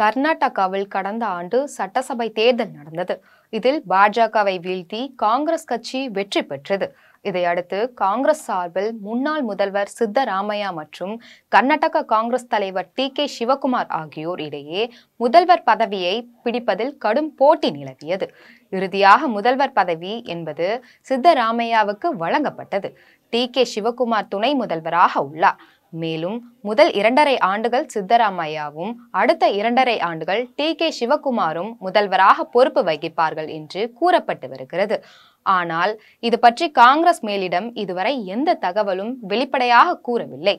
கர்நாடகாவில் கடந்த ஆண்டு சட்டசபை தேர்தல் நடந்தது. இதில் பாஜகவை வீழ்த்தி காங்கிரஸ் கட்சி வெற்றி பெற்றது. இதையடுத்து காங்கிரஸ் சார்பில் முன்னாள் முதல்வர் சித்தராமையா மற்றும் கர்நாடக காங்கிரஸ் தலைவர் டி கே சிவகுமார் ஆகியோர் இடையே முதல்வர் பதவியை பிடிப்பதில் கடும் போட்டி நிலவியது. இறுதியாக முதல்வர் பதவி என்பது சித்தராமையாவுக்கு வழங்கப்பட்டது. டி கே சிவகுமார் துணை முதல்வராக உள்ளார். மேலும் முதல் இரண்டரை ஆண்டுகள் சித்தராமையாவும் அடுத்த இரண்டரை ஆண்டுகள் டி கே சிவகுமாரும் முதல்வராக பொறுப்பு வகிப்பார்கள் என்று கூறப்பட்டு வருகிறது. ஆனால் இது பற்றி காங்கிரஸ் மேலிடம் இதுவரை எந்த தகவலும் வெளிப்படையாக கூறவில்லை.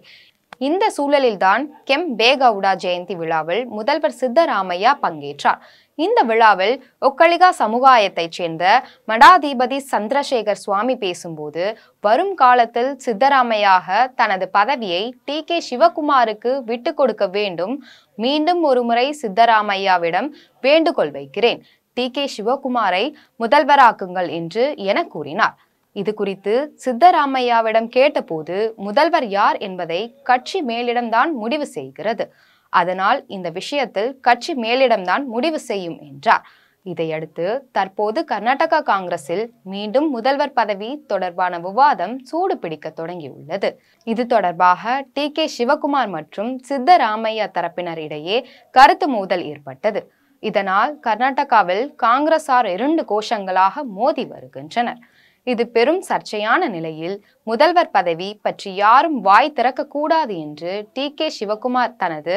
இந்த சூழலில்தான் கெம் பேகவுடா ஜெயந்தி விழாவில் முதல்வர் சித்தராமையா பங்கேற்றார். இந்த விழாவில் ஒக்கலிகா சமுதாயத்தைச் சேர்ந்த மடாதிபதி சந்திரசேகர் சுவாமி பேசும்போது வரும் காலத்தில் சித்தராமையாக தனது பதவியை டி. கே. சிவகுமாருக்கு விட்டு கொடுக்க வேண்டும். மீண்டும் ஒருமுறை சித்தராமையாவிடம் வேண்டுகோள் வைக்கிறேன். டி. கே. சிவகுமாரை முதல்வராக்குங்கள் என்று என கூறினார். இது குறித்து சித்தராமையாவிடம் கேட்டபோது முதல்வர் யார் என்பதை கட்சி மேலிடம்தான் முடிவு செய்கிறது. அதனால் இந்த விஷயத்தில் கட்சி மேலிடம்தான் முடிவு செய்யும் என்றார். இதையடுத்து தற்போது கர்நாடகா காங்கிரஸில் மீண்டும் முதல்வர் பதவி தொடர்பான விவாதம் சூடு பிடிக்க தொடங்கியுள்ளது. இது தொடர்பாக டி. கே. சிவகுமார் மற்றும் சித்தராமையா தரப்பினர் இடையே கருத்து மோதல் ஏற்பட்டது. இதனால் கர்நாடகாவில் காங்கிரசார் இரண்டு கோஷங்களாக மோதி வருகின்றனர். இது பெரும் சர்ச்சையான நிலையில் முதல்வர் பதவி பற்றி யாரும் வாய் திறக்கக்கூடாது என்று டி கே சிவகுமார் தனது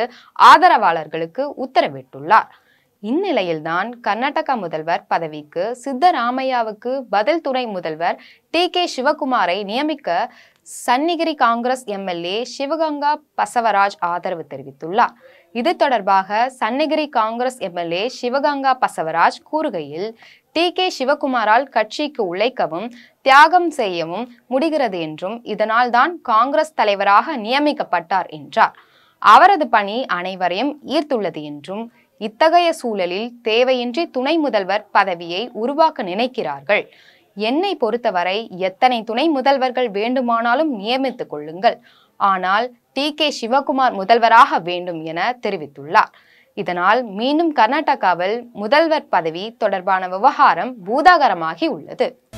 ஆதரவாளர்களுக்கு உத்தரவிட்டுள்ளார். இந்நிலையில்தான் கர்நாடகா முதல்வர் பதவிக்கு சித்தராமையாவுக்கு பதில் துணை முதல்வர் டி கே சிவகுமாரை நியமிக்க சன்னிகிரி காங்கிரஸ் எம்எல்ஏ சிவகங்கா பசவராஜ் ஆதரவு தெரிவித்துள்ளார். இது தொடர்பாக சன்னிகிரி காங்கிரஸ் எம்எல்ஏ சிவகங்கா பசவராஜ் கூறுகையில் டி கே சிவகுமாரால் கட்சிக்கு உழைக்கவும் தியாகம் செய்யவும் முடிகிறது என்றும் இதனால் தான் காங்கிரஸ் தலைவராக நியமிக்கப்பட்டார் என்றார். அவரது பணி அனைவரையும் ஈர்த்துள்ளது என்றும் இத்தகைய சூழலில் தேவையின்றி துணை முதல்வர் பதவியை உருவாக்க நினைக்கிறார்கள். என்னை பொறுத்தவரை எத்தனை துணை முதல்வர்கள் வேண்டுமானாலும் நியமித்துக் கொள்ளுங்கள். ஆனால் டி. கே. சிவகுமார் முதல்வராக வேண்டும் என தெரிவித்துள்ளார். இதனால் மீண்டும் கர்நாடகாவில் முதல்வர் பதவி தொடர்பான விவகாரம் பூதாகரமாகி உள்ளது.